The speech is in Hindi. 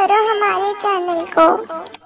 करो हमारे चैनल को।